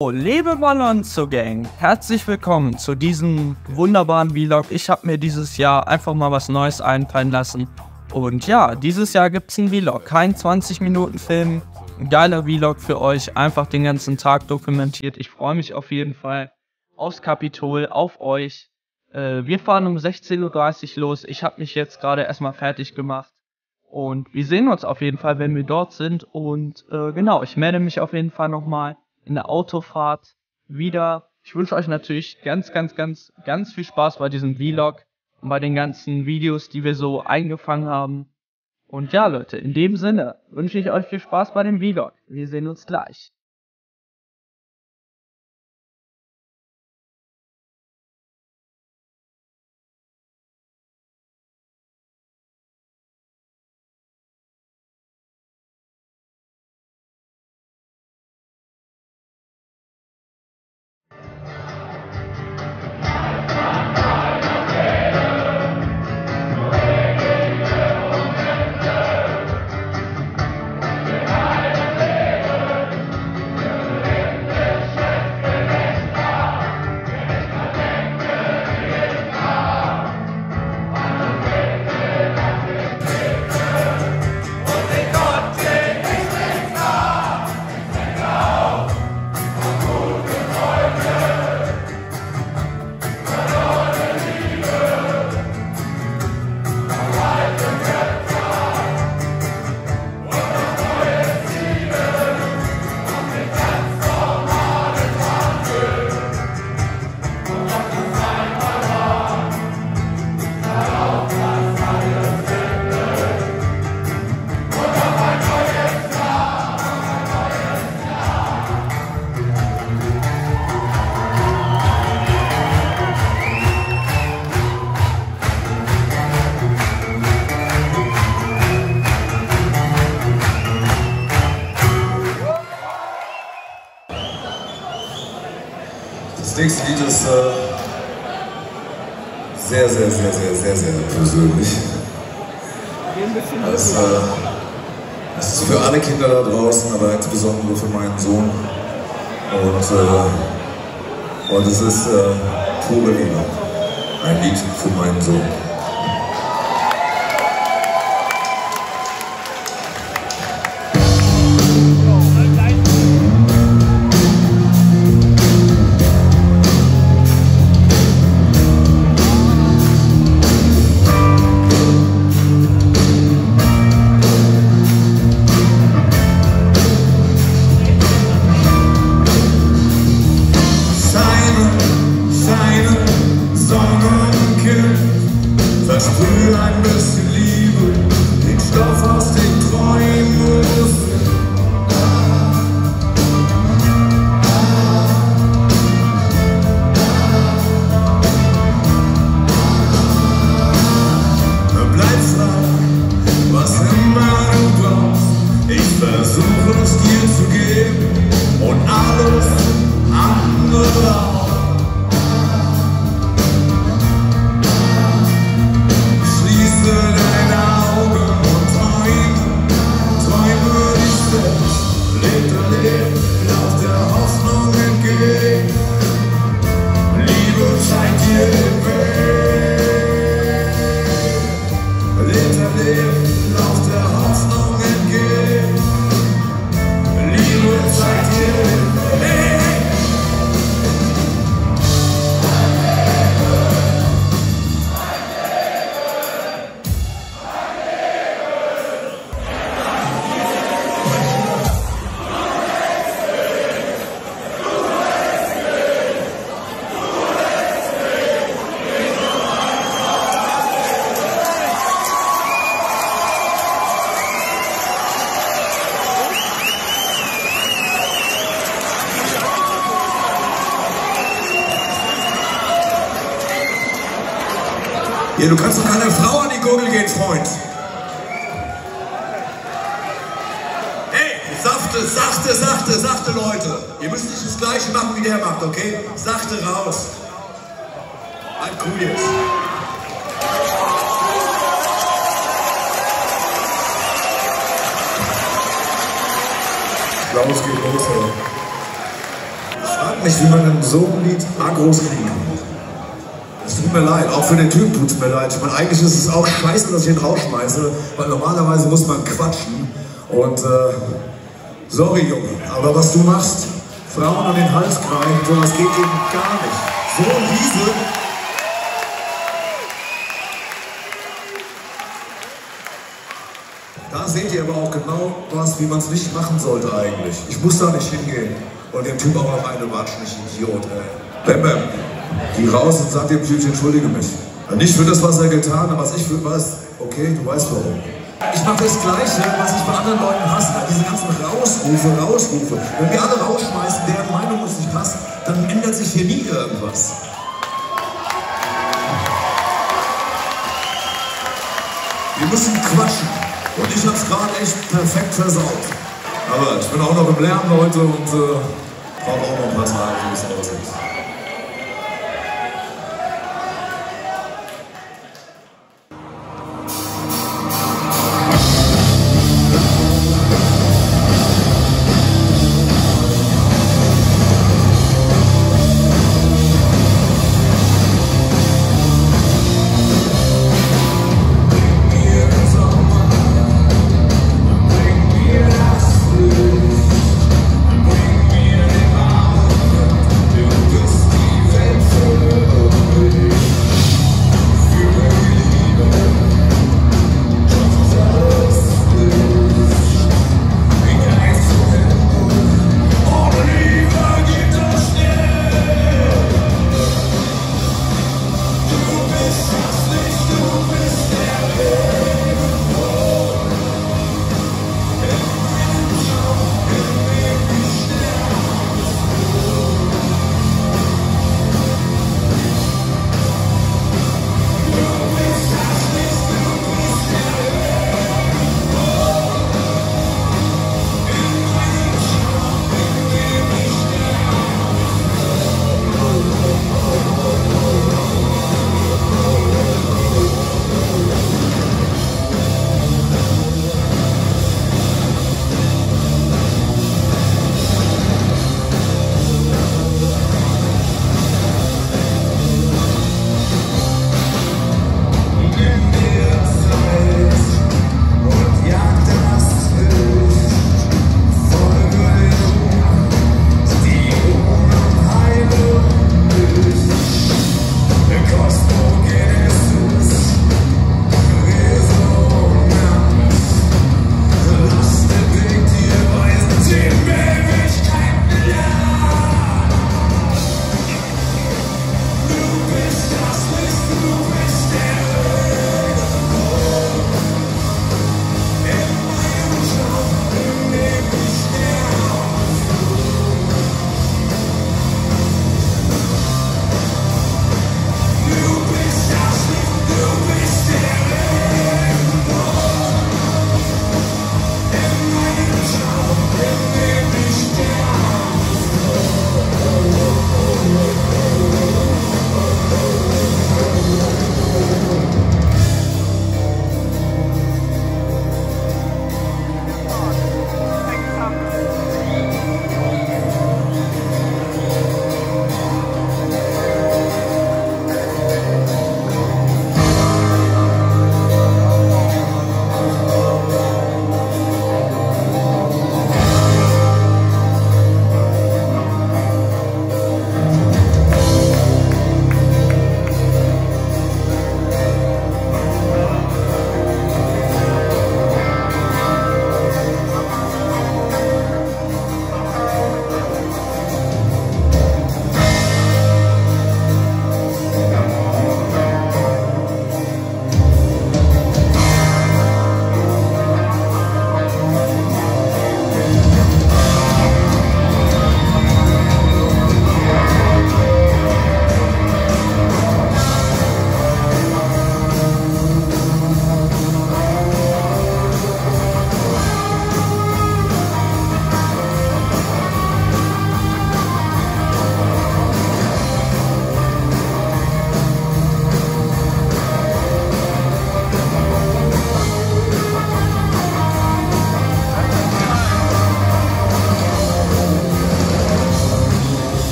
Oh, liebe Balonzo Gang, herzlich willkommen zu diesem wunderbaren Vlog. Ich habe mir dieses Jahr einfach mal was Neues einfallen lassen. Und ja, dieses Jahr gibt es einen Vlog. Kein 20-Minuten-Film, ein geiler Vlog für euch. Einfach den ganzen Tag dokumentiert. Ich freue mich auf jeden Fall aufs Kapitol, auf euch. Äh, wir fahren um 16.30 Uhr los. Ich habe mich jetzt gerade erstmal fertig gemacht. Und wir sehen uns auf jeden Fall, wenn wir dort sind. Und äh, genau, ich melde mich auf jeden Fall nochmal in der Autofahrt wieder. Ich wünsche euch natürlich ganz, ganz, ganz, ganz viel Spaß bei diesem Vlog und bei den ganzen Videos, die wir so eingefangen haben. Und ja, Leute, in dem Sinne wünsche ich euch viel Spaß bei dem Vlog. Wir sehen uns gleich. Lied ist äh, sehr, sehr, sehr, sehr, sehr, sehr persönlich. Das, äh, ist für alle Kinder da draußen, aber insbesondere für meinen Sohn. Und, äh, und es ist äh, pure Liebe. Ein Lied für meinen Sohn. Ja, du kannst doch keiner Frau an die Gurgel gehen, Freund. Ey, sachte, sachte, sachte, sachte Leute. Ihr müsst nicht das gleiche machen, wie der macht, okay? Sachte raus. Halt cool jetzt. Klaus geht los, ey. frage mich, wie man in so einem Lied Agros kriegen kann. Tut mir leid, auch für den Typ tut es mir leid. Ich meine, eigentlich ist es auch scheiße, dass ich ihn rausschmeiße, weil normalerweise muss man quatschen. Und äh, sorry Junge, aber was du machst, Frauen an den Hals greifen, sowas geht eben gar nicht. So Riese. Da seht ihr aber auch genau was, wie man es nicht machen sollte eigentlich. Ich muss da nicht hingehen und dem Typ auch noch eine watschen, ich Idiot, ey. Bam, bam. Geh raus und sag dem Typ, ich entschuldige mich. Nicht für das, was er getan hat, was ich für was. Okay, du weißt warum. Ich mache das Gleiche, was ich bei anderen Leuten hasse. Diese ganzen Rausrufe, Rausrufe. Wenn wir alle rausschmeißen, deren Meinung uns nicht passt, dann ändert sich hier nie irgendwas. Wir müssen quatschen. Und ich hab's gerade echt perfekt versaut. Aber ich bin auch noch im Lernen, Leute, und äh, brauche auch noch ein paar Tage, wie es aussieht.